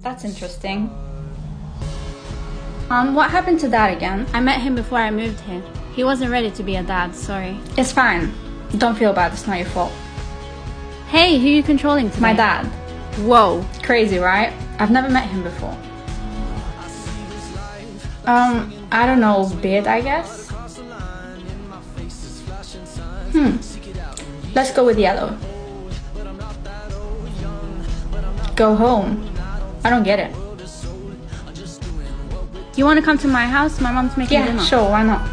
That's interesting. Um, what happened to dad again? I met him before I moved here. He wasn't ready to be a dad, sorry. It's fine. Don't feel bad, it's not your fault. Hey, who are you controlling today? My dad. Whoa. Crazy, right? I've never met him before. Um, I don't know, beard, I guess? Hmm. Let's go with yellow. Go home. I don't get it. You want to come to my house? My mom's making Yeah, dinner. sure, why not?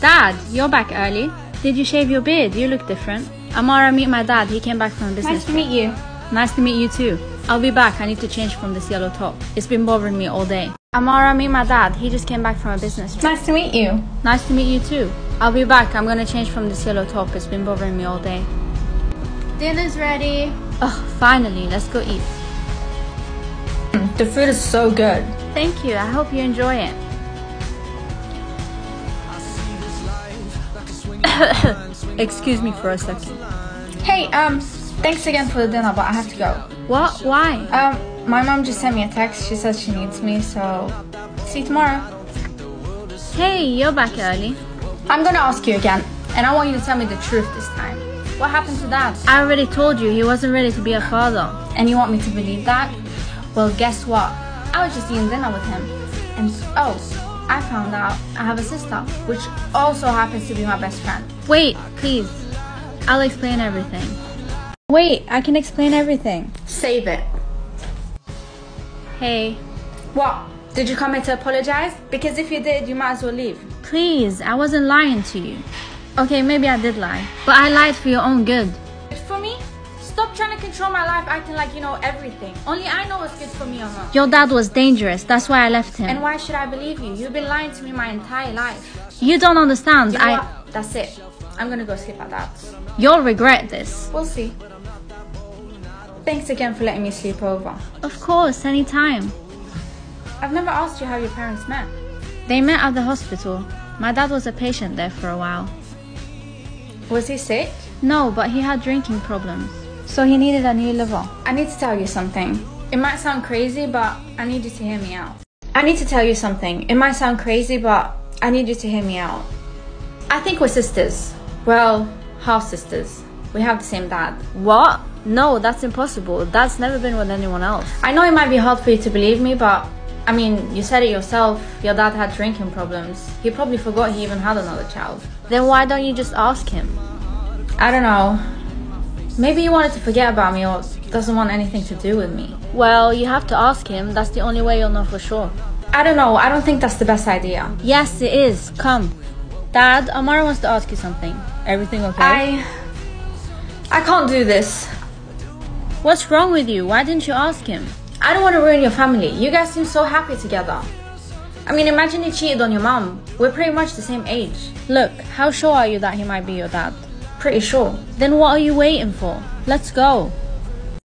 Dad, you're back early. Did you shave your beard? You look different. Amara, meet my dad. He came back from a business Nice to meet you. Nice to meet you too. I'll be back. I need to change from this yellow top. It's been bothering me all day. Amara, meet my dad. He just came back from a business trip. Nice to meet you. Nice to meet you too. I'll be back. I'm gonna change from this yellow top. It's been bothering me all day. Dinner's ready. Ugh, finally. Let's go eat. The food is so good. Thank you. I hope you enjoy it. Excuse me for a second. Hey, um, thanks again for the dinner, but I have to go. What? Why? Um, my mom just sent me a text. She says she needs me, so see you tomorrow. Hey, you're back early. I'm gonna ask you again, and I want you to tell me the truth this time. What happened to dad? I already told you he wasn't ready to be a father. And you want me to believe that? Well, guess what? I was just eating dinner with him. And oh, I found out I have a sister, which also happens to be my best friend. Wait, please. I'll explain everything. Wait, I can explain everything. Save it. Hey, What? Did you come here to apologize? Because if you did, you might as well leave. please, I wasn't lying to you. Okay, maybe I did lie, but I lied for your own good. For me, stop trying to control my life acting like you know everything. Only I know what's good for me or not. Your dad was dangerous, that's why I left him. And why should I believe you? You've been lying to me my entire life. you don't understand. You know I. what? That's it. I'm gonna go sleep at dad's. You'll regret this. We'll see. Thanks again for letting me sleep over. Of course, anytime. I've never asked you how your parents met. They met at the hospital. My dad was a patient there for a while. Was he sick? No, but he had drinking problems. So he needed a new liver. I need to tell you something. It might sound crazy, but I need you to hear me out. I need to tell you something. It might sound crazy, but I need you to hear me out. I think we're sisters. Well, half sisters. We have the same dad. What? No, that's impossible. That's never been with anyone else. I know it might be hard for you to believe me, but I mean, you said it yourself. Your dad had drinking problems. He probably forgot he even had another child. Then why don't you just ask him? I don't know. Maybe he wanted to forget about me or doesn't want anything to do with me. Well, you have to ask him. That's the only way you'll know for sure. I don't know. I don't think that's the best idea. Yes, it is. Come. Dad, Amara wants to ask you something. Everything okay? I. I can't do this. What's wrong with you? Why didn't you ask him? I don't want to ruin your family. You guys seem so happy together. I mean, imagine he cheated on your mom. We're pretty much the same age. Look, how sure are you that he might be your dad? Pretty sure. Then what are you waiting for? Let's go.